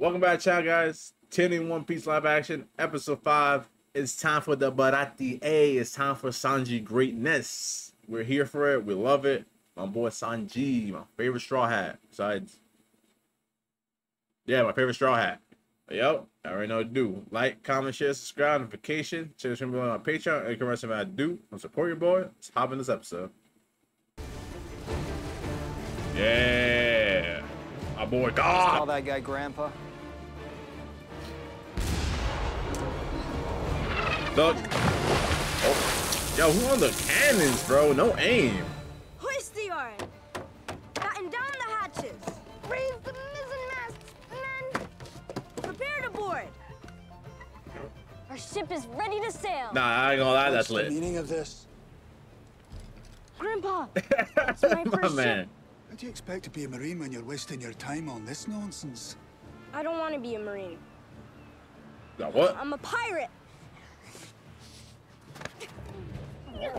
Welcome back, chat guys. 10 in One Piece live action, episode 5. It's time for the Baratie A. It's time for Sanji greatness. We're here for it. We love it. My boy Sanji, my favorite straw hat. Besides, yeah, my favorite straw hat. Yep, I already know what to do. Like, comment, share, subscribe, notification. Check the on my Patreon. And come I do. And support your boy. Let's hop in this episode. Yeah. My boy God. Call that guy Grandpa. Duck. Oh. Yo, who on the cannons, bro? No aim. Hoist the yarn. Batten down the hatches. Raise the mizzen masts, men. Prepare to board. Our ship is ready to sail. Nah, I ain't gonna lie, that's lit. the meaning of this? Grandpa, it's my my first man. ship. How do you expect to be a Marine when you're wasting your time on this nonsense? I don't want to be a Marine. Now, what? I'm a pirate. No!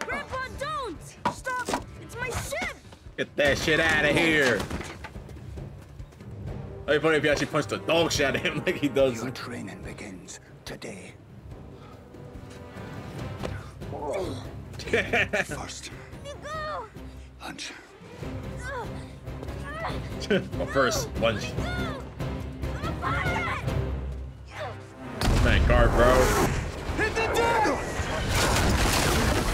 Grandpa, don't! Stop! It's my ship! Get that shit out of here. It'd be funny if he actually punched a dog shit out of him like he does. Your training begins today. First, Go! lunch. well, first, lunge. I'm a pirate! Man, guard, bro.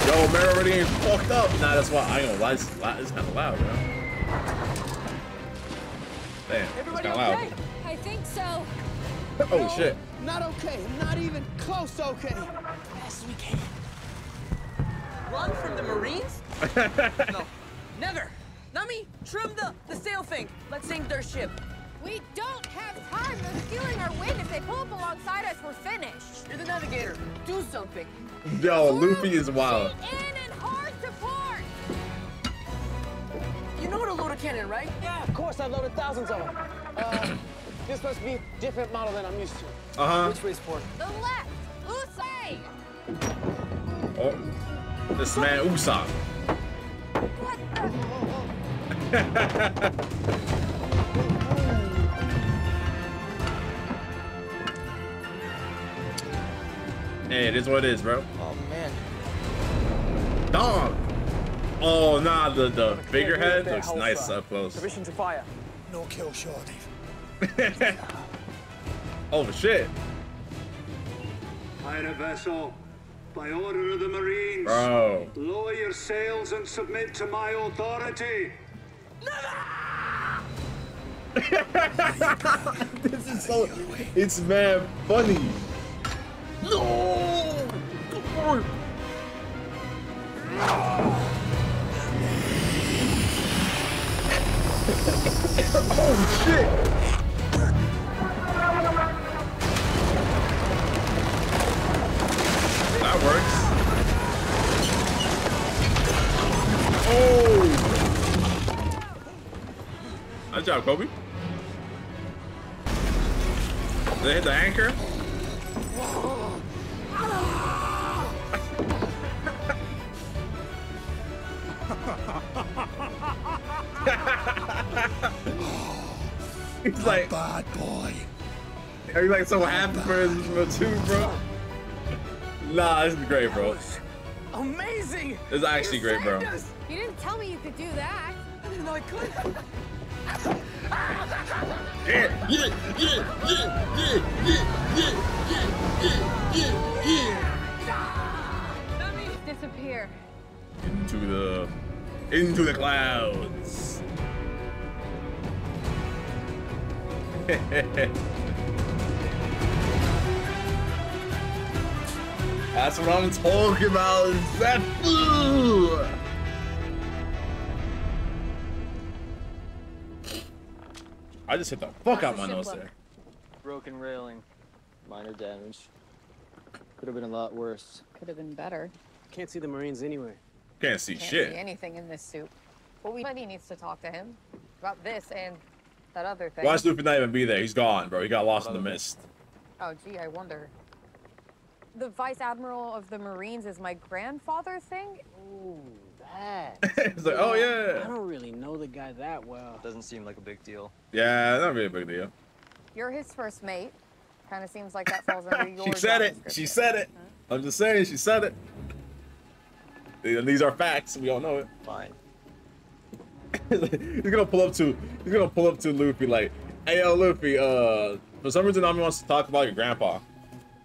Yo, Mary already ain't fucked up. Nah, that's why I ain't gonna lie. It's, it's kind of loud, bro. Damn, it's Everybody kind of okay? loud. I think so. Oh shit. Not okay. Not even close okay. Best we can. Run from the Marines? no, never. Nami, trim the, the sail thing. Let's sink their ship. We don't have time. They're stealing our wind. If they pull up alongside us, we're finished. You're the navigator. Do something. Yo, Luffy is wild. Get in and hard to port. You know how to load a cannon, right? Yeah, of course. I've loaded thousands of them. Uh, this must be a different model than I'm used to. Uh huh. Which way's port? The left. Usai. Oh, this man Usopp. What the? Hey, it is what it is, bro. Oh man. Dog. Oh nah, the the figurehead Can't looks hold nice up close. Permission to fire. No kill shorty. oh shit, Pirate vessel, by order of the Marines, bro. lower your sails and submit to my authority. This is so. It's man funny. No. Oh shit. That works. Oh. Nice job, Koby. Did they hit the anchor? He's like, Bad boy. are you like so happy for his for two, bro? Nah, this is great, bro. Amazing! This is actually You great, bro. us. You didn't tell me you could do that. I didn't know I could. Yeah, yeah, yeah, yeah, yeah, yeah, yeah, yeah, yeah, yeah, Nami, Disappear. Into the, into the clouds. That's what I'm talking about, Zefu! I just hit the fuck out my nose there. Broken railing. Minor damage. Could have been a lot worse. Could have been better. Can't see the Marines anyway. Can't see Can't shit. see anything in this suit. But we Buddy needs to talk to him about this and that other thing. Why does Luffy not even be there? He's gone, bro. He got lost in the mist. Oh, gee, I wonder. The Vice Admiral of the Marines is my grandfather thing? Ooh, Pat. It's like, oh yeah. I don't really know the guy that well. Doesn't seem like a big deal. Yeah, not really a big deal. You're his first mate. Kind of seems like that falls under your She said it. She said it. I'm just saying, she said it. These are facts. We all know it. Fine. He's gonna pull up to he's gonna pull up to Luffy like, hey yo Luffy, uh for some reason Nami wants to talk about your grandpa.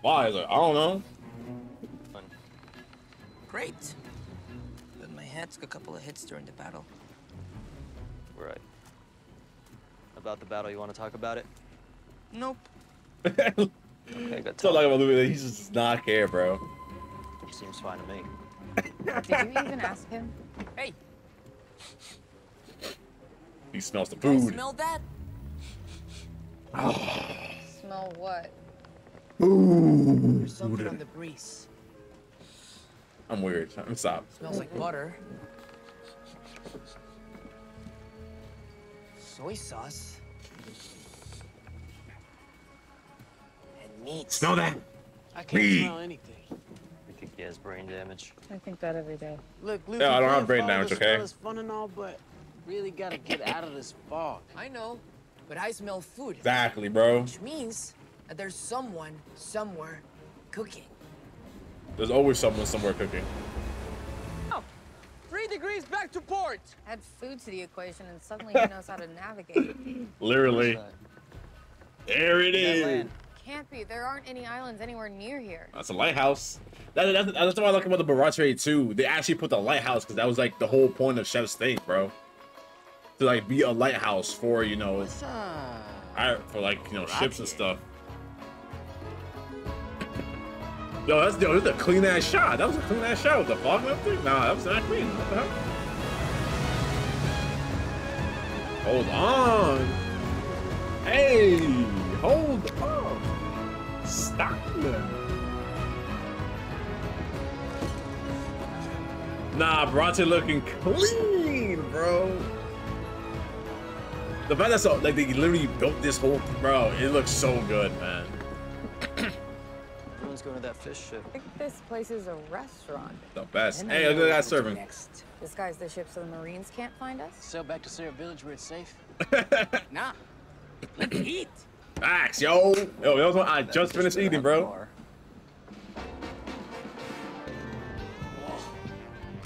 Why? He's like, I don't know. Fun. Great. But my head took a couple of hits during the battle. Right. About the battle, you want to talk about it? Nope. Okay, good So talk. like about Luffy, that he just does not care, bro. Seems fine to me. Did you even ask him? Hey, He smells the you food. smell that? Smell what? There's something on the breeze. I'm weird. I'm stop. Smells like butter. Soy sauce. And meat. Smell that? I can't Me. smell anything. I think he has brain damage. I think that every day. Look, Luffy, Yeah, I don't have brain damage, okay? fun and all, but really gotta get out of this fog. I know, but I smell food. Exactly, bro. Which means that there's someone somewhere cooking. There's always someone somewhere cooking. Oh, three degrees back to port. Add food to the equation and suddenly he knows how to navigate. Literally. There it is. that? That is. land. Can't be. There aren't any islands anywhere near here. That's a lighthouse. That, that's, that's what I like about the Baratie too. They actually put the lighthouse because that was like the whole point of Chef's thing, bro. To like be a lighthouse for you know, for like you know ships and stuff. Yo, that's yo, that's a clean ass shot. That was a clean ass shot with the fog and everything. Nah, that was not clean. What the hell? Hold on. Hey, hold on. Stop them. Nah, Bronte looking clean, bro. The fact that so like they literally built this whole bro, it looks so good, man. Everyone's going to that fish ship. I think this place is a restaurant. The best. And Hey, look at that what guy to do serving. Next. Disguise the ship so the Marines can't find us? Sail back to Syrup Village where it's safe. Nah. Let's eat. Facts, yo. Yo, that was one I just finished eating, bro.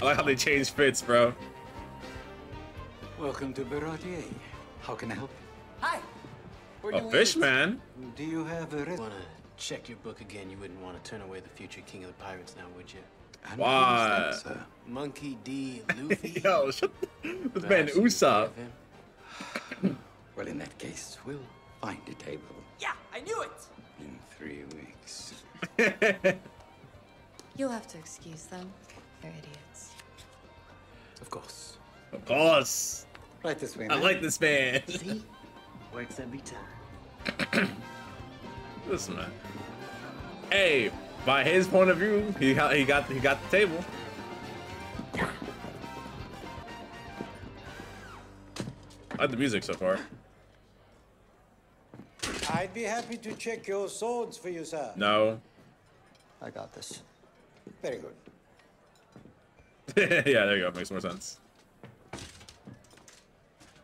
I like how they changed fits, bro. Welcome to Baratie. How can I help you? Hi. Where A do fish eat? man. Do you have a res- Wanna check your book again? You wouldn't want to turn away the future king of the pirates now, would you? And Why? what is sir? Monkey D. Luffy. Yo, shut the, this man Perhaps you Usopp. Well, in that case, we'll find a table Yeah, I knew it. in three weeks. You'll have to excuse them. They're idiots. Of course. of course. Right this way, I like this man. See? Works every time. this man. Hey, by his point of view, he got he got he got the table. I like the music so far. I'd be happy to check your swords for you, sir. No. I got this. Very good. yeah, there you go. Makes more sense.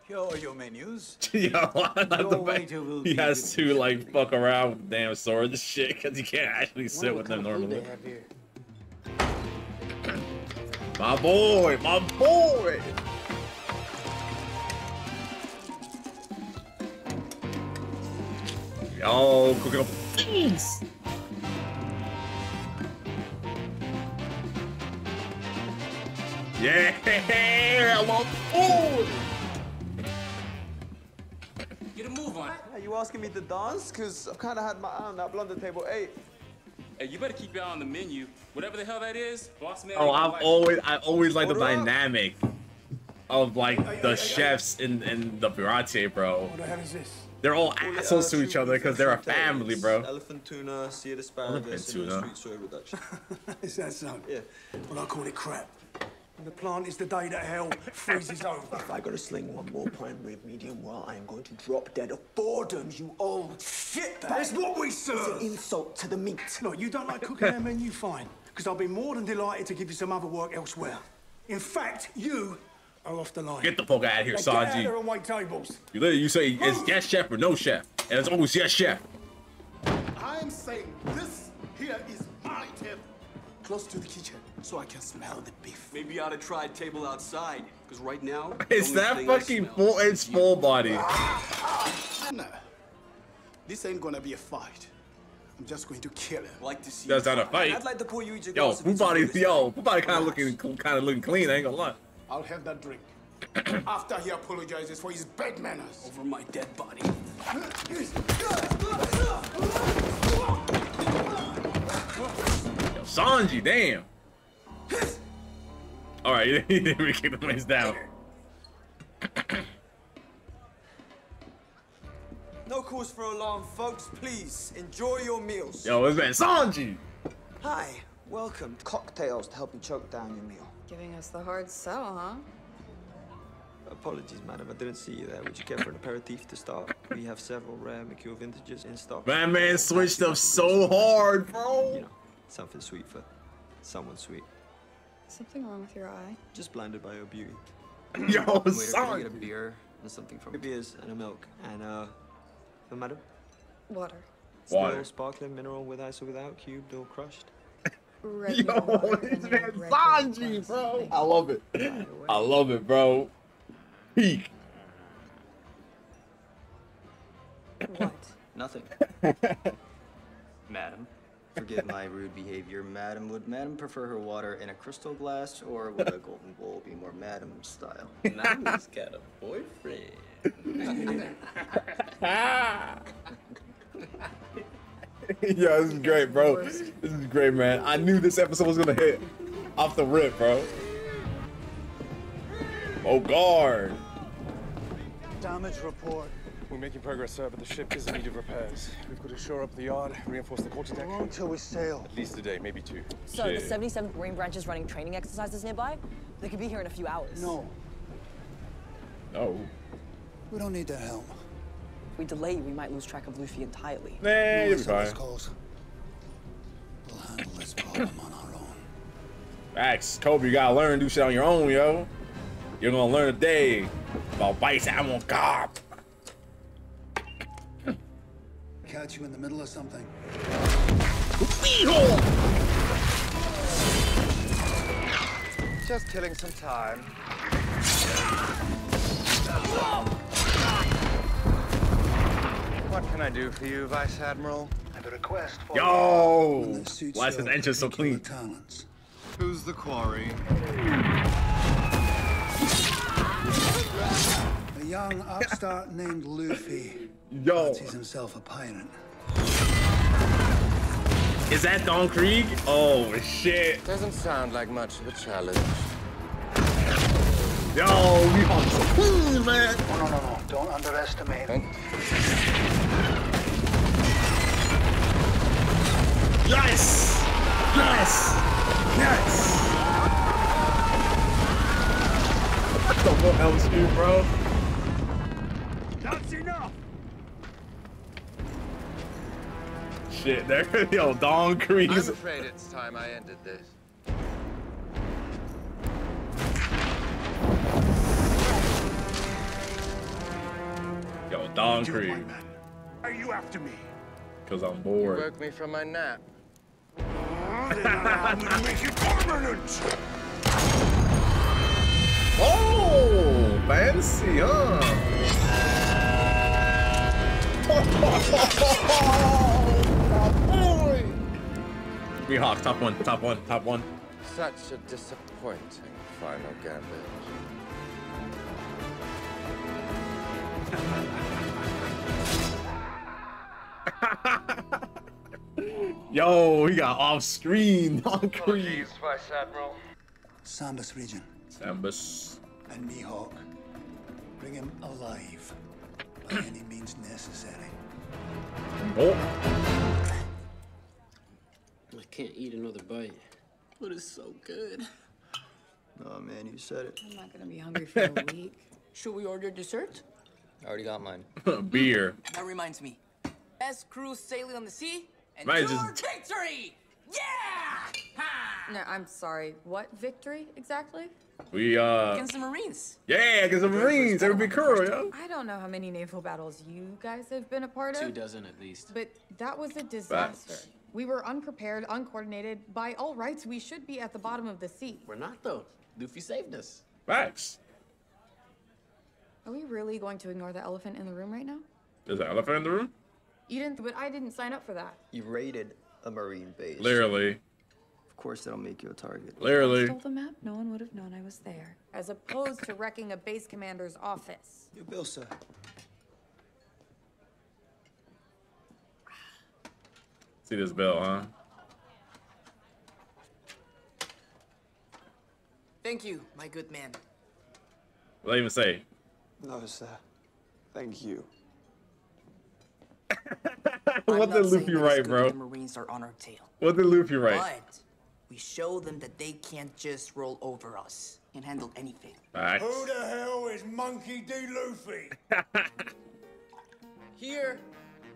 Here are your menus. Yo, I Your the waiter will he be has with to like shortly. fuck around with damn swords and shit because he can't actually sit with them normally. kind of food they have here. My boy, my boy. Yo, cooking up things. Yeah, my boy. Get a move on. Are you asking me to dance? Because I've kind of had my eye on that blonde at table eight. Hey, you better keep your eye on the menu. Whatever the hell that is, boss man. Oh, I've like always, I always like the Hold up. dynamic of like the chefs in in the pirate, bro. What the hell is this? They're all oh, Call it, assholes to each other because they're a family, bro. Elephant tuna, seared asparagus, Elephant and tuna. a sweet soy reduction. Is that so? yeah. Well, I call it crap. And the plant is the day that hell freezes over. If I gotta sling one more prime rib medium well, I am going to drop dead of boredom, you old shit That is what we It's an insult to the meat. Look, you don't like cooking our menu, fine. Because I'll be more than delighted to give you some other work elsewhere. In fact, you are off the line. Get the fuck out of here, Now Get out Sanji. there and wait tables. You literally you say it's yes chef or no chef, and it's always yes chef. I'm saying this here is my table. Close to the kitchen, so I can smell the beef. Maybe you ought to try a table outside, because right now, the It's that fucking full. It's full body. No, this ain't gonna be a fight. I'm just going to kill him. Like to see That's not a fight. I'd like to pour you each Yo, full body. Yo, full body kind of looking kind of looking clean. I ain't gonna lie. I'll have that drink. After he apologizes for his bad manners. over my dead body. Yo, Sanji, damn. All right, he didn't kick the place down. No cause for alarm, folks. Please enjoy your meals. Yo, this man Sanji. Hi, welcome. Cocktails to help you choke down your meal. Giving us the hard sell, huh? Apologies, madam. I didn't see you there. Would you care for an aperitif to start? We have several rare Mercure vintages in stock. That man switched up so hard, bro. You know, something sweet for someone sweet. Something wrong with your eye? Just blinded by your beauty. Yo, Waiter, can I Sanji. get a beer and something from beers and a milk and uh, the madam? Water. Water. Still sparkling mineral with ice or without, cubed or crushed. Regular Yo, water this man Sanji, bro. I love it. I love it, bro. Peak. What? Nothing. Madam, forgive my rude behavior. Madam, would Madam prefer her water in a crystal glass, or would a golden bowl be more Madam style? Mommy's got a boyfriend. Yo, this is great, bro. This is great, man. I knew this episode was gonna hit off the rip, bro. Oh, guard. Damage report. We're making progress, sir, but the ship is in need of repairs. We've got to shore up the yard, reinforce the quarterdeck. How long till we sail? At least a day, maybe two. So the 77th Marine Branch is running training exercises nearby. They could be here in a few hours. No, No. we don't need their help. If we delay, we might lose track of Luffy entirely. Nah, you'll be Listen, fine. calls. We'll handle this problem on our own. Facts. Koby, you gotta learn to do shit on your own, yo. You're gonna learn today about Vice Admiral Garp. Catch you in the middle of something. Just killing some time. What can I do for you, Vice Admiral? I have a request for Yo! One that suits Why is his your entrance so clean? Talents. Who's the quarry? A young upstart named Luffy. Yo. Fancies himself a pirate. Is that Don Krieg? Oh, shit. Doesn't sound like much of a challenge. Yo, we on some clean, man. Oh, no, no, no. Don't underestimate. Yes! Yes! Yes! the fuck Elm Street, bro? That's enough! Shit, there. Yo, Don Krieg. I'm afraid it's time I ended this. Yo, Don You, man. Are you after me? Cause I'm You bored. woke me from my nap. I'm gonna make you permanent! Oh, fancy, huh? Mihawk, top one, top one, top one. Such a disappointing final gambit. Yo, he got off screen. Don Krieg. Apologies, Vice Admiral. Sambus region. Sambus. And Mihawk. Bring him alive. By any means necessary. Oh. I can't eat another bite. But it's so good. Oh man, you said it. I'm not gonna be hungry for a week. Should we order dessert? I already got mine. Beer. That reminds me. Best cruise sailing on the sea and Might your just- victory! Yeah! Ha! No, I'm sorry. What victory exactly? We uh Against the Marines. yeah, against the Marines, that would be cool, yo. I don't know how many naval battles you guys have been a part of. Two dozen at least. But that was a disaster. We were unprepared, uncoordinated. By all rights, we should be at the bottom of the sea. We're not though. Luffy saved us. Facts. Are we really going to ignore the elephant in the room right now? There's an elephant in the room? You didn't, but I didn't sign up for that. You raided a marine base. Literally. Of course, that'll make you a target. Literally. If I Stole the map. No one would have known I was there. As opposed to wrecking a base commander's office. You bill, sir. See this bell, huh? Thank you, my good man. What I even say? No, sir. Thank you. what I'm did Luffy write, bro? Marines are on our tail. What did Luffy write? But we show them that they can't just roll over us and handle anything. Facts. Who the hell is Monkey D. Luffy? Here.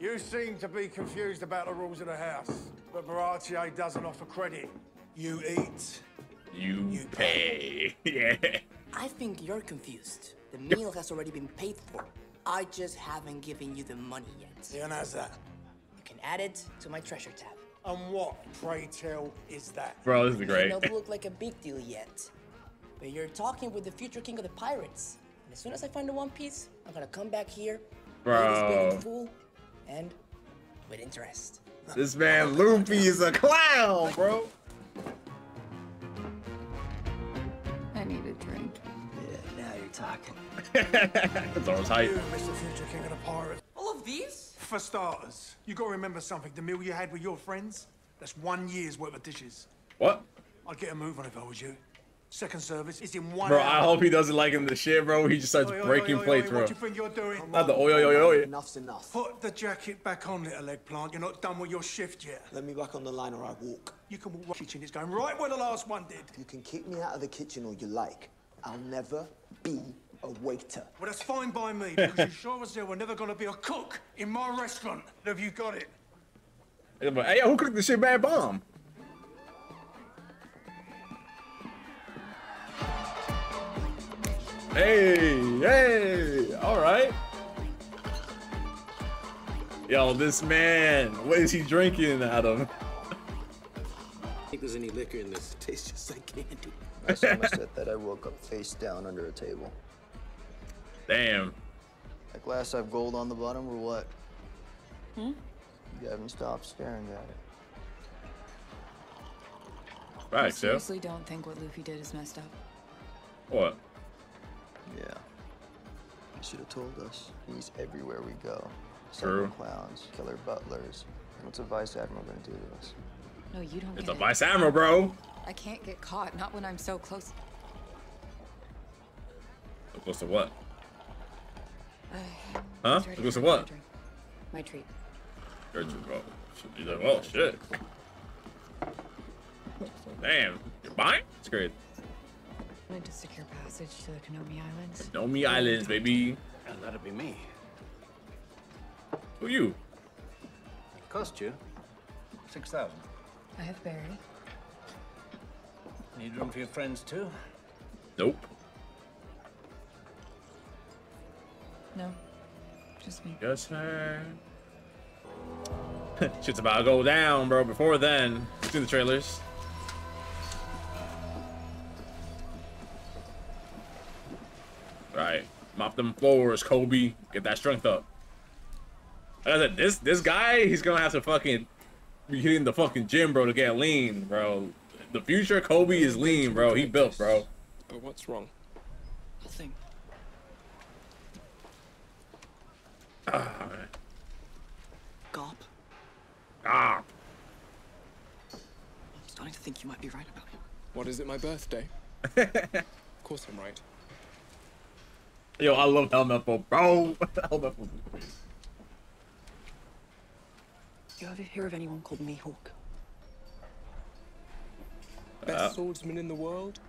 You seem to be confused about the rules of the house, but Baratie doesn't offer credit. You eat. You you pay. yeah. I think you're confused. The meal has already been paid for. I just haven't given you the money yet. Yeah, and how's that? You can add it to my treasure tab. And what, pray tell, is that? Bro, this is great. It don't look like a big deal yet. But you're talking with the future king of the pirates. And as soon as I find the One Piece, I'm gonna come back here, pay this bill Bro. In full, and with interest. This man Luffy is a clown, bro. I need a drink. Yeah, now you're talking. That's always hype. You, Mr. Future King of the Pirates. All of these? For starters, you gotta remember something. The meal you had with your friends, that's one year's worth of dishes. What? I'd get a move on if I was you. Second service is in one Bro, hour. I hope he doesn't like him the shit, bro. He just starts Oi, oi, breaking oi, oi, plates, oi, bro. What do you think you're doing? Not the oi, oi, oi, oi. Enough's enough. Put the jacket back on, little leg plant. You're not done with your shift yet. Let me back on the line or I walk. You can walk the kitchen. It's going right where the last one did. You can kick me out of the kitchen all you like. I'll never be a waiter. Well, that's fine by me, because you sure as hell were never gonna be a cook in my restaurant. Have you got it? Hey, hey, yo, who cooked the shit bad bomb? Hey, hey, all right. Yo, this man, what is he drinking, Adam? I think there's any liquor in this. It tastes just like candy. I time I said that, I woke up face down under a table. Damn. That glass have gold on the bottom or what? Hmm? You haven't stopped staring at it. I Right, so seriously don't think what Luffy did is messed up. what? Yeah. You should have told us. He's everywhere we go. True. Clowns, killer butlers. What's a vice admiral gonna do to us? No, you don't It's get a it. vice admiral, bro. I can't get caught, not when I'm so close. So Close to what? I Huh? was ready Close to what? my drink. My treat. Gertrude, bro. He's like, oh shit. Damn, you're buying? It's great. I to secure passage to the Konomi Islands. Nomi Islands, baby. And that'll be me. Who you? Cost you? 6,000. I have Barry. Need room for your friends too? Nope. No, just me. Just her. Shit's about to go down, bro. Before then, see the trailers. Mop them floors, Koby. Get that strength up. Like I said, this this guy, he's gonna have to fucking be hitting the fucking gym, bro, to get lean, bro. The future Koby is lean, bro. He built, bro. But what's wrong? Nothing. Ah, Gop, ah. I'm starting to think you might be right about him. What is it, my birthday? of course I'm right. Yo, I love Helmeppo, bro. Helmeppo. You ever hear of anyone called Mihawk? Best Uh. swordsman in the world?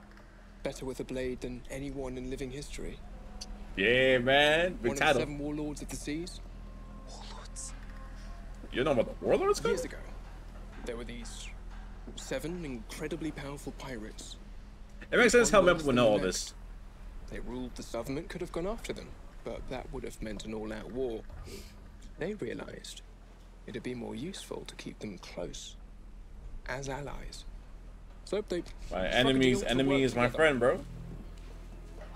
Better with a blade than anyone in living history. Yeah, man. Big One of the seven warlords of the seas? Warlords. You know about the warlords? guys? Years ago, there were these seven incredibly powerful pirates. It makes sense how One Memphis would know the all next. this. They ruled the government could have gone after them, but that would have meant an all-out war. They realized it'd be more useful to keep them close, as allies. So they My struck a enemy's enemy is my together. friend, bro.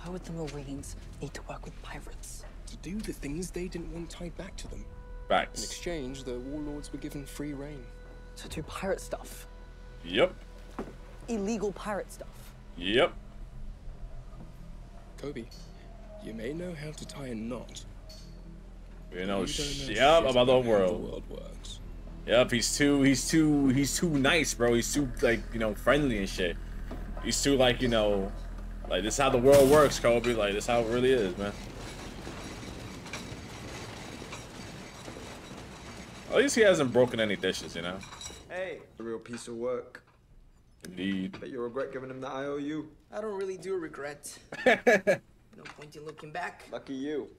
Why would the Marines need to work with pirates? To do the things they didn't want tied back to them. In exchange, the warlords were given free reign. To do pirate stuff. Yep. Illegal pirate stuff. Yep. Koby, you may know how to tie a knot. You know, You know yep, about the how the world. world works. Yep, he's too, he's too, he's too nice, bro. He's too like, you know, friendly and shit. He's too like, you know, like this is how the world works, Koby. Like this is how it really is, man. At least he hasn't broken any dishes, you know. Hey, a real piece of work. Indeed. Bet you regret giving him the IOU. I don't really do regret. no point in looking back. Lucky you.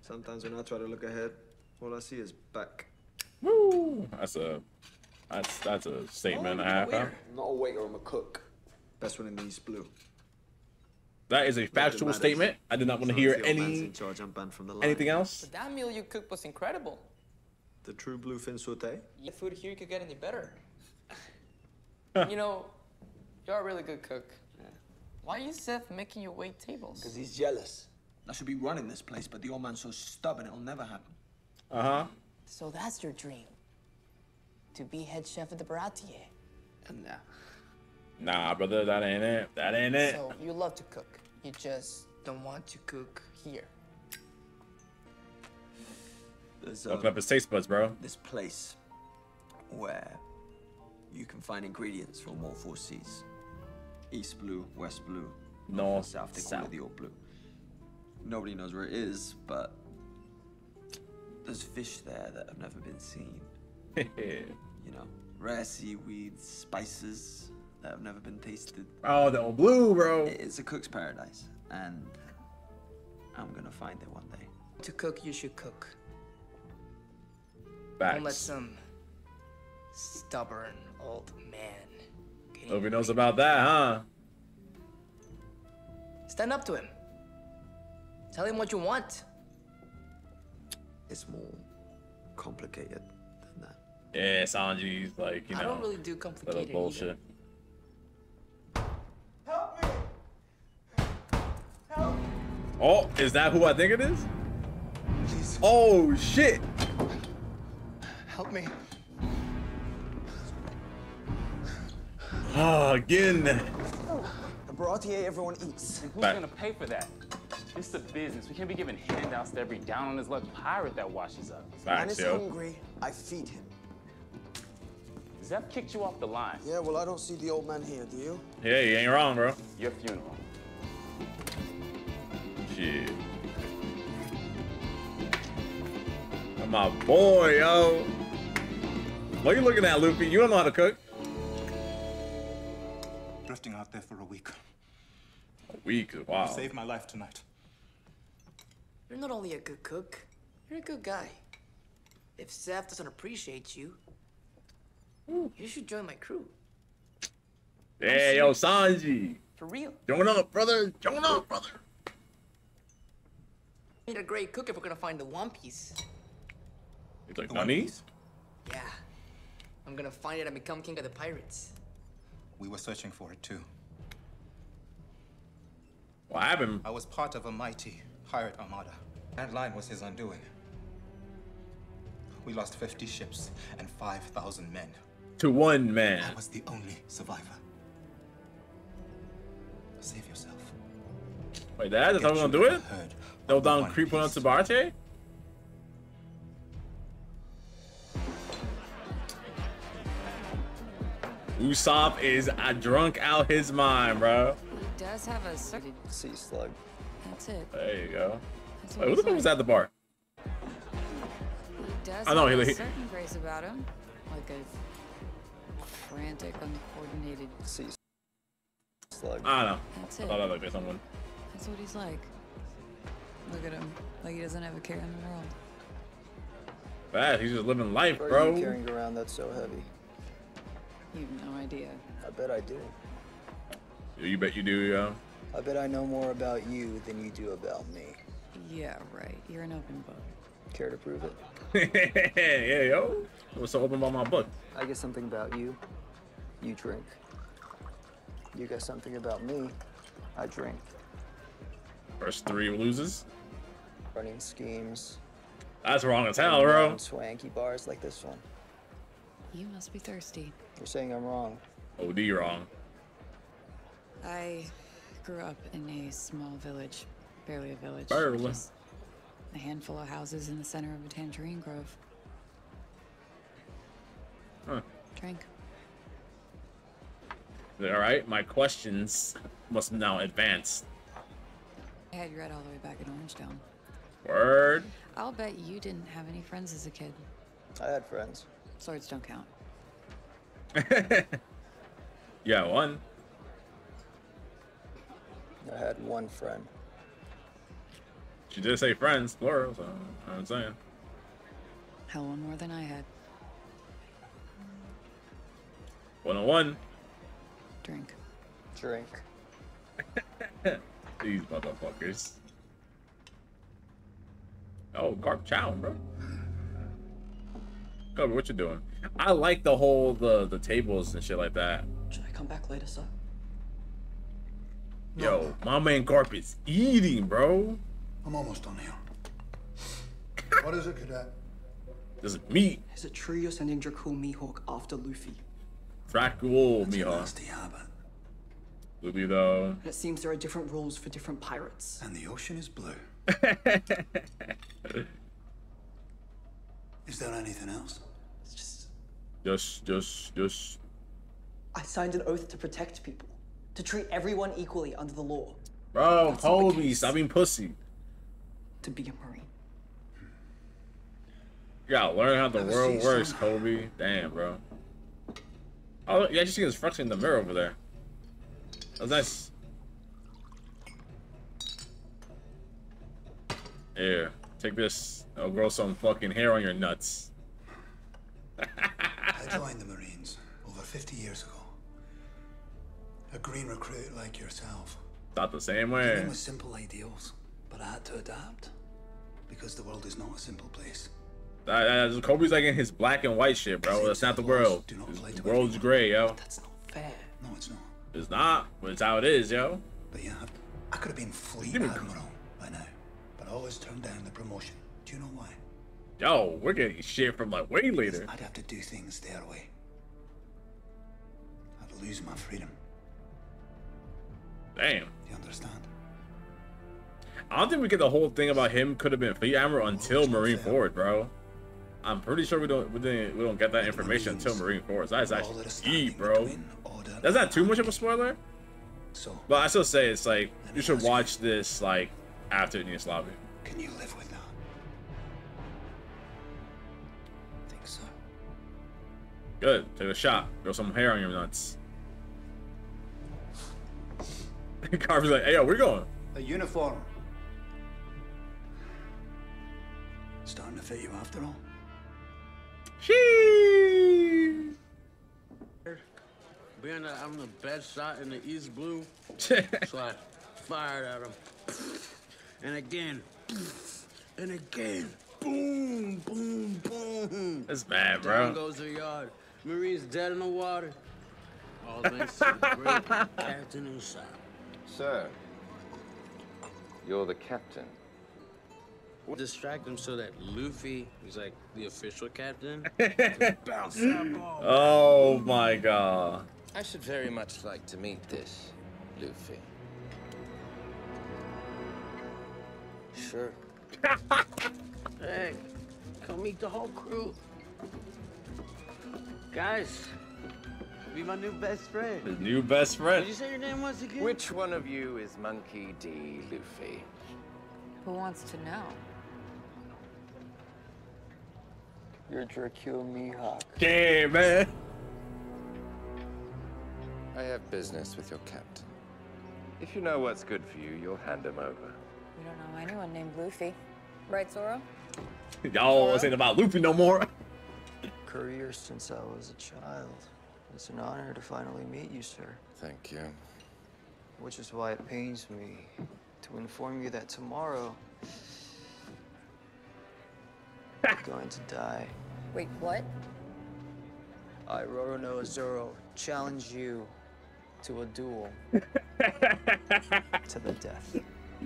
Sometimes when I try to look ahead, all I see is back. Woo! That's a, that's that's a statement and a half. Huh? I'm not a waiter, I'm a cook. Best one in the East Blue. That is a factual statement. I did not want to hear as the old man's any charge, from the anything else. That meal you cooked was incredible. The true bluefin saute? The food here you could get any better. you know, you're a really good cook. Why is Zeff making you wait tables? Because he's jealous. I should be running this place, but the old man's so stubborn it'll never happen. Uh huh. So that's your dream. To be head chef at the Baratie. And now. Nah, brother, that ain't it. That ain't it. So you love to cook. You just don't want to cook here. There's Open up his taste buds, bro. this place where you can find ingredients from all four seas. East blue, west blue, North, south. They call it the old blue. Nobody knows where it is, but there's fish there that have never been seen. You know, rare seaweeds, spices that have never been tasted. oh, the old blue, bro. It's a cook's paradise, and I'm gonna find it one day. To cook, you should cook. Don't let some stubborn old man get in Nobody knows about that, huh? Stand up to him. Tell him what you want. It's more complicated than that. Yeah, Sanji's like, you know, I don't really do complicated bullshit. Either. Help me! Help! Oh, is that who I think it is? Please. Oh shit! Help me. Oh, again. The Baratie everyone eats. And who's Back. gonna pay for that? It's is a business. We can't be giving handouts to every down on his luck pirate that washes up. Man Facts, is yo. hungry, I feed him. Zeff kicked you off the line. Yeah, well, I don't see the old man here, do you? Yeah, you ain't wrong, bro. Your funeral. Shit. My boy, yo. What are you looking at, Luffy? You don't know how to cook. Drifting out there for a week. A week, wow. You saved my life tonight. You're not only a good cook, you're a good guy. If Zeff doesn't appreciate you, you should join my crew. Hey, yo, Sanji. For real. Join up, brother. Join up, brother. Need a great cook if we're gonna find the One Piece. He's like, Nani? Yeah. I'm gonna find it and become king of the pirates. We were searching for it too. What happened? I was part of a mighty pirate armada. That line was his undoing. We lost 50 ships and 5,000 men. To one man. I was the only survivor. Save yourself. Wait, that? That's how we're gonna do it? They'll Don Krieg on to Baratie? Usopp is uh, drunk out his mind, bro. He does have a certain. Sea slug. That's it. There you go. Wait, who the fuck was at the bar? He does I know, have he- a he- certain grace about him, like a frantic, uncoordinated. Sea slug. I don't know. That's I it. thought that looked like someone. That's what he's like. Look at him, like he doesn't have a care in the world. Bad, he's just living life, bro. you carrying around that's so heavy? You have no idea. I bet I do. You bet you do, yo. I bet I know more about you than you do about me. Yeah, right. You're an open book. Care to prove it? yeah, yo. What's so open about my book? I guess something about you. You drink. You got something about me. I drink. First three loses. Running schemes. That's wrong as hell, running bro. around Swanky bars like this one. You must be thirsty. You're saying I'm wrong. Oh, OD wrong. I grew up in a small village. Barely a village. Barely. Just a handful of houses in the center of a tangerine grove. Huh. Drink. All right, my questions must now advance. I had you read all the way back in Orangetown. Word. I'll bet you didn't have any friends as a kid. I had friends. Swords don't count. Yeah, one. I had one friend. She did say friends, plural, so I'm saying. Hell, one more than I had. One on one. Drink. Drink. These motherfuckers. Oh, Garp Chow, bro. Cover, what you doing? I like the whole the the tables and shit like that. Should I come back later, sir? Yo, my man Garp is eating, bro. I'm almost done here. what is it, cadet? This is meat. Is it true you're sending Dracul Mihawk after Luffy? Dracul, That's a Mihawk. nasty habit. Luby though. It seems there are different rules for different pirates. And the ocean is blue. Is there anything else? It's just, just, just. Just. I signed an oath to protect people, to treat everyone equally under the law, Bro, That's Koby, stop being pussy. to be a Marine. You gotta learn how the world works, Koby. Damn, bro. Oh, yeah, you see his reflection in the mirror over there. That's nice. Here, take this. It'll grow some fucking hair on your nuts. I joined the Marines over 50 years ago. A green recruit like yourself. Not the same Came way. Came with simple ideals, but I had to adapt. Because the world is not a simple place. That, that- Koby's like in his black and white shit, bro. That's not the world. The world's gray, yo. That's not fair. No, it's not. It's not, but it's how it is, yo. But yeah, I could have been fleet Give me- admiral by now. But I always turned down the promotion. Do you know why? Yo, we're getting shit from like way later. I'd have to do things their way. I'd lose my freedom. Damn. You understand? I don't think we get the whole thing about him could have been fleet admiral until Marineford, bro. I'm pretty sure we don't we didn't we don't get that information until Marineford. So that's actually key, bro. That's not too much of a spoiler. So, But I still say it's like you should watch this like after Enies Lobby. can you live with Good. Take a shot. Grow some hair on your nuts. Carver's like, hey yo, where you going? A uniform. Starting to fit you after all. Sheesh. Being that I'm the best shot in the East Blue, so I fired at him. And again, and again, boom, boom, boom. That's bad, bro. Down bro. goes the yard. Marine's dead in the water. All thanks to the great captain inside. Sir, you're the captain. Distract him so that Luffy is like the official captain. Bounce ball. Oh my god. I should very much like to meet this Luffy. Sure. Hey, come meet the whole crew. Guys, be my new best friend. His new best friend. Did friend. you say your name once again? Which one of you is Monkey D. Luffy? Who wants to know? You're Dracul Mihawk. Damn, man. I have business with your captain. If you know what's good for you, you'll hand him over. We don't know anyone named Luffy. Right, Zoro? Y'all wasn't about Luffy no more. Career since I was a child. It's an honor to finally meet you, sir. Thank you. Which is why it pains me to inform you that tomorrow you're going to die. Wait, what? I, Roronoa Zoro, challenge you to a duel to the death.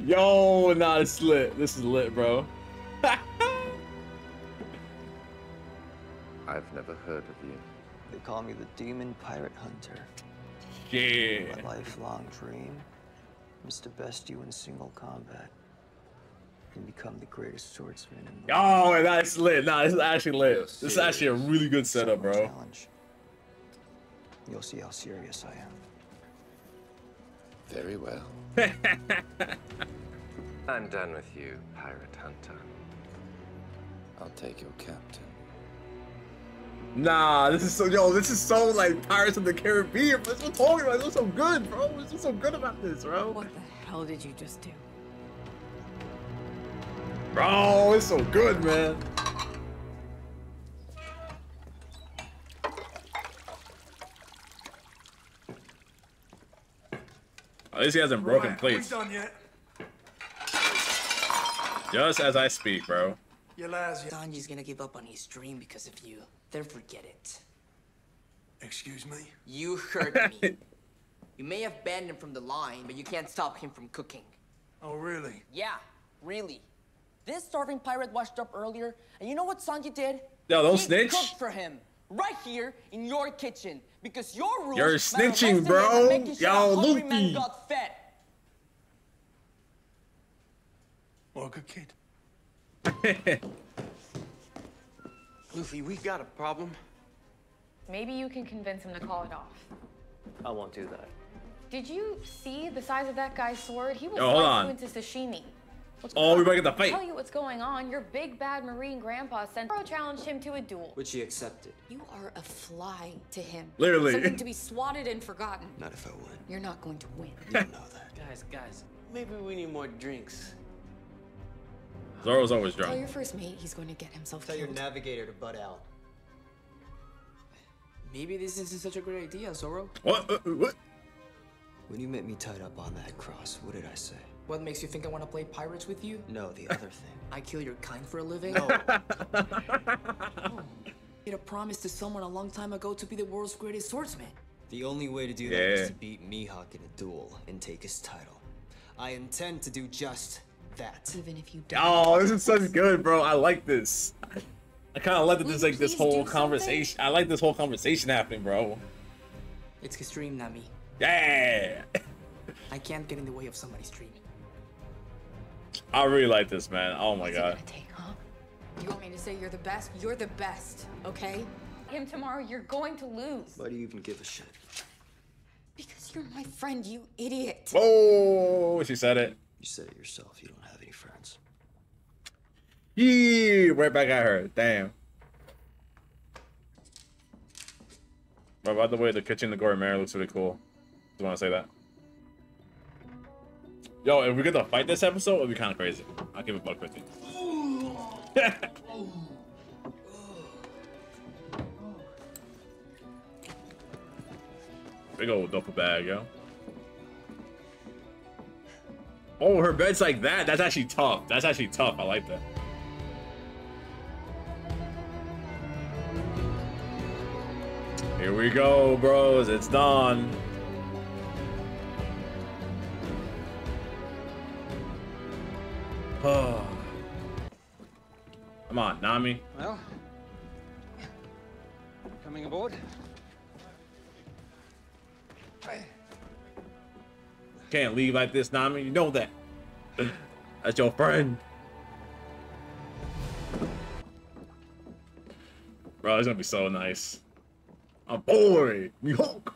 Yo, nah, it's lit. This is lit, bro. I've never heard of you. They call me the Demon Pirate Hunter. Yeah. My lifelong dream is to best you in single combat and become the greatest swordsman in the Oh, that's lit. Nah, this is actually lit. This is actually a really good setup, bro. challenge. You'll see how serious I am. Very well. I'm done with you, pirate hunter. I'll take your captain. Nah, this is so yo, this is so like Pirates of the Caribbean. That's what I'm talking about. This is so good, bro. This is so good about this, bro. What the hell did you just do? Bro, it's so good, man. At least he hasn't broken Right, plates. Done yet? Just as I speak, bro. Your lads, yeah. Sanji's gonna give up on his dream because of you. Then forget it. Excuse me? You heard me. you may have banned him from the line, but you can't stop him from cooking. Oh, really? Yeah, really. This starving pirate washed up earlier, and you know what Sanji did? Yo, don't he snitch. cooked for him right here in your kitchen because your rules You're snitching, less to him bro. than making sure Yo, a hungry man Luffy. got fed. Well, good kid. Luffy, we got a problem. Maybe you can convince him to call it off. I won't do that. Did you see the size of that guy's sword? He was Yo, hold slice on. you into sashimi. What's Oh, we on? better get the fight. tell you what's going on. Your big bad marine grandpa sent Zoro challenged him to a duel. Which he accepted. You are a fly to him. Literally. Something to be swatted and forgotten. Not if I win. You're not going to win. You don't know that. Guys, guys, maybe we need more drinks. Zoro's always drunk. Tell drunk. your first mate he's going to get himself Tell your navigator to butt out. Maybe this isn't such a great idea, Zoro. What? Uh, what? When you met me tied up on that cross, what did I say? What makes you think I want to play pirates with you? No, the other thing. I kill your kind for a living? No. Oh. Made a promise to someone a long time ago to be the world's greatest swordsman. The only way to do that Yeah. is to beat Mihawk in a duel and take his title. I intend to do just that. Even if you Oh, this is such good, bro. I like this. I kind of like that. This like this whole do something? conversation. I like this whole conversation happening, bro. It's his dream, not me. Yeah. I can't get in the way of somebody's dream. I really like this, man. Oh my What's god. gonna take, huh? You want me to say you're the best? You're the best, okay? Him tomorrow, you're going to lose. Why do you even give a shit? Because you're my friend, you idiot. Oh, she said it. You said it yourself. You don't have any friends. Yeah, right back at her. Damn. By the way, the kitchen the Mare looks really cool. Just want to say that. Yo, if we get to fight this episode, it'll be kind of crazy. I'll give it a buck fifty. Big old duffel bag, yo. Oh, her bed's like that. That's actually tough. That's actually tough. I like that. Here we go, bros. It's done. Oh. Come on, Nami. Well, coming aboard. Can't leave like this, Nami. You know that. That's your friend. Bro, it's gonna be so nice. A boy, Mihawk.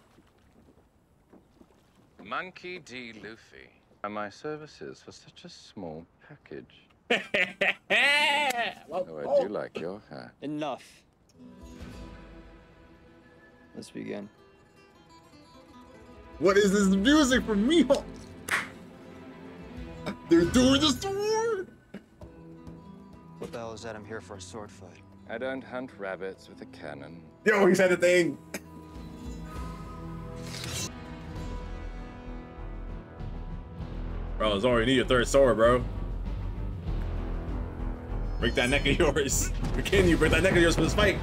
Monkey D. Luffy. And my services for such a small package. oh, I do like your hat. Enough. Let's begin. What is this music from Mihawk? They're doing the sword. What the hell is that? I'm here for a sword fight. I don't hunt rabbits with a cannon. Yo, he said the thing. Bro, Zoro, you need your third sword, bro. Break that neck of yours. We're you. Break that neck of yours for this fight.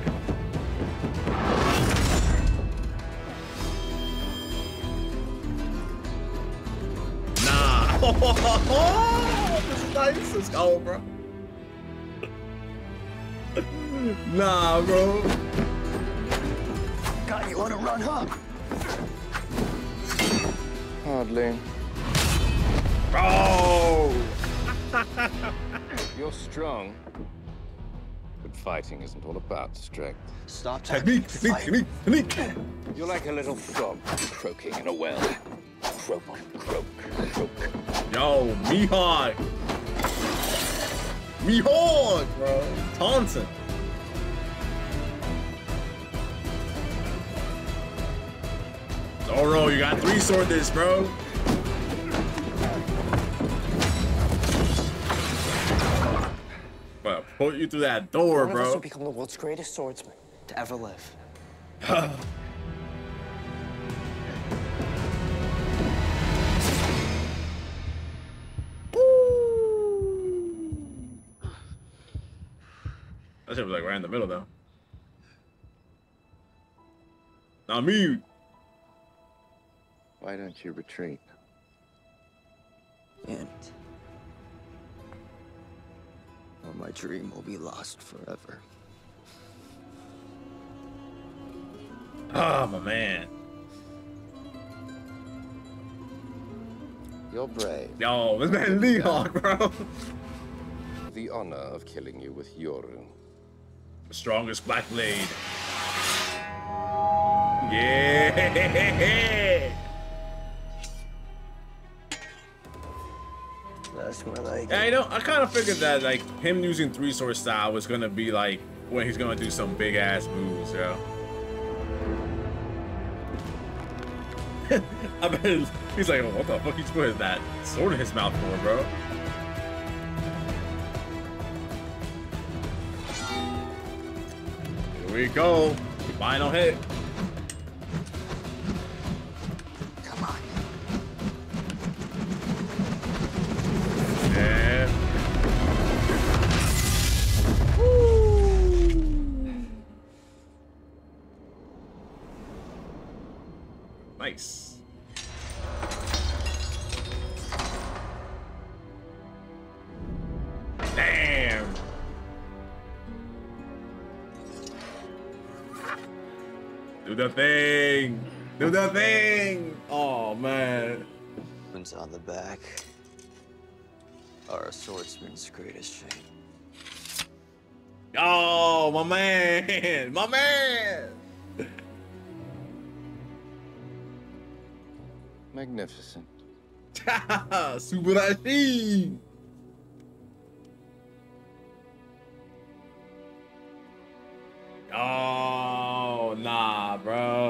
Is nice. Go, bro. nah, bro. God, you wanna run, huh? Hardly. Bro! You're strong. But fighting isn't all about strength. Stop Technique, technique, technique, technique. You're like a little frog croaking in a well. Croak, croak, croak. Yo, Mihawk. Mihawk, bro. Taunting. Zoro, you got three sword this, bro. Bro, put you through that door, One of us bro. will become the world's greatest swordsman to ever live. like right in the middle though. Not me. Why don't you retreat? And or my dream will be lost forever. Oh my man. You're brave. Yo, this man Mihawk, bro. The honor of killing you with Yoru. Strongest black blade. Yeah. That's more like Yeah, you know, I kind of figured that like him using three sword style was gonna be like when he's gonna do some big ass moves, yo. I bet he's like, oh, what the fuck he's putting that sword in his mouth for, bro? We go. Final hit. Do the thing. Oh man. Wounds on the back are a swordsman's greatest shame. Oh, my man. My man. Magnificent. Subarashi. Oh, nah, bro.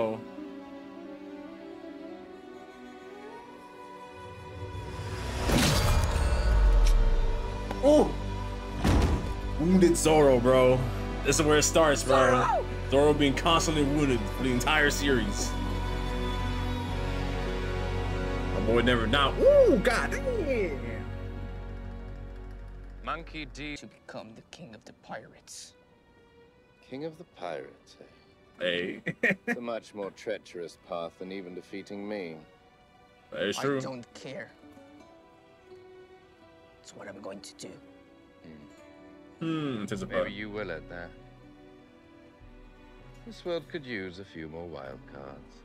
Wounded Zoro, bro. This is where it starts, bro. Zoro being constantly wounded for the entire series. My boy never not. Ooh, god damn. Monkey D. To become the king of the pirates. King of the pirates, eh? Hey. it's a much more treacherous path than even defeating me. That is true. I don't care. It's what I'm going to do. Hmm, it is a Maybe you will at that. This world could use a few more wild cards.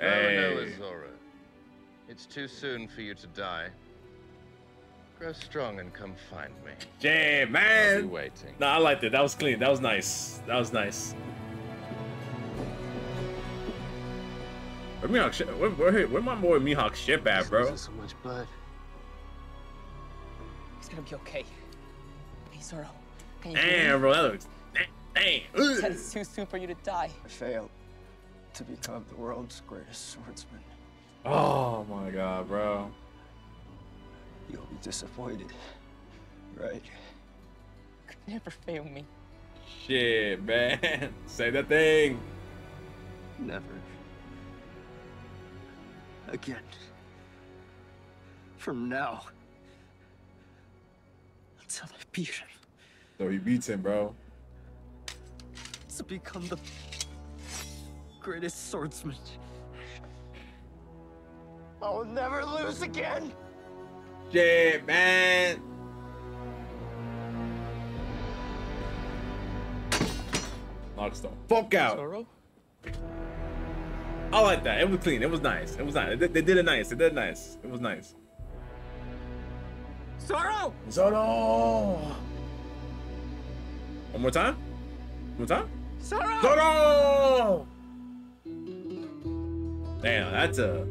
Hey. Hey. Zoro. It's too soon for you to die. Grow strong and come find me. Yeah, I'll be man. waiting. Nah, I liked it. That was clean. That was nice. That was nice. Where Mihawk ship? Where, where, where my boy Mihawk ship at, bro? so much blood. He's gonna be okay. Hey, Zoro. Can you? Damn, bro, that looks. Damn. He said it's too soon for you to die. I failed to become the world's greatest swordsman. Oh my god, bro. You'll be disappointed, right? Could never fail me. Shit, man. Say that thing. Never. Again. From now until I beat him. So he beats him, bro. To become the greatest swordsman. I will never lose again. Shit, man. Knocks the fuck out. Zoro? I like that. It was clean. It was nice. It was nice. They, they did it nice. They did it nice. It was nice. Zoro! Zoro! One more time? One more time? Zoro! Zoro! Damn, that's a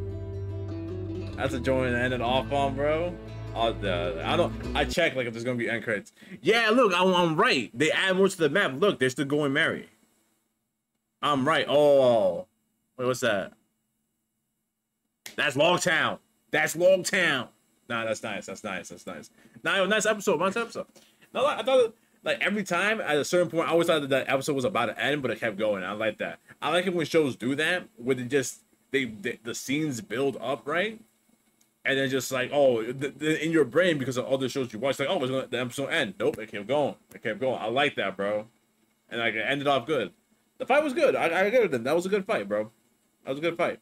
that's a joint to end it off on, bro. The, I don't. I check like if there's gonna be end credits. Yeah, look, I'm, I'm right. They add more to the map. Look, they're still going Merry. I'm right. Oh, wait, what's that? That's Logtown. That's Logtown. Nah, that's nice. That's nice. That's nice. Nah, nice episode. Nice episode. No, I thought like every time at a certain point, I always thought that that episode was about to end, but it kept going. I like that. I like it when shows do that, where they just they, they the scenes build up right, and then just like oh, the, the, in your brain because of other shows you watch, like oh, it's gonna the episode end. Nope, it kept going. It kept going. I like that, bro. And like it ended off good. The fight was good. I I get it. That was a good fight, bro. That was a good fight.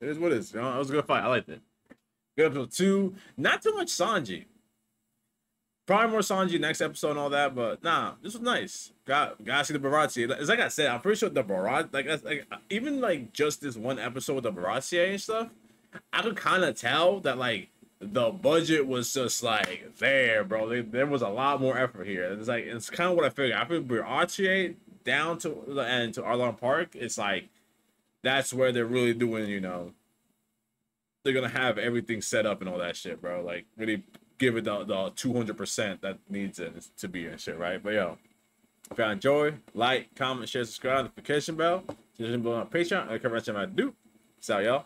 It is what it is. You know, that was a good fight. I liked it. Good episode two. Not too much Sanji. Probably more Sanji next episode and all that, but nah, this was nice. Got gotta see the Baratie. As like I said, I'm pretty sure the Barat, like, like even like just this one episode with the Baratie and stuff, I could kind of tell that like the budget was just like there, bro. There was a lot more effort here. It's like it's kind of what I figured. I figured Baratie down to the end to Arlong Park. It's like that's where they're really doing, you know, they're gonna have everything set up and all that shit, bro. Like really give it the the two hundred percent that needs it to be and shit, right? But yo, if you enjoy, like, comment, share, subscribe, notification bell, just on Patreon, I rest I do. So y'all.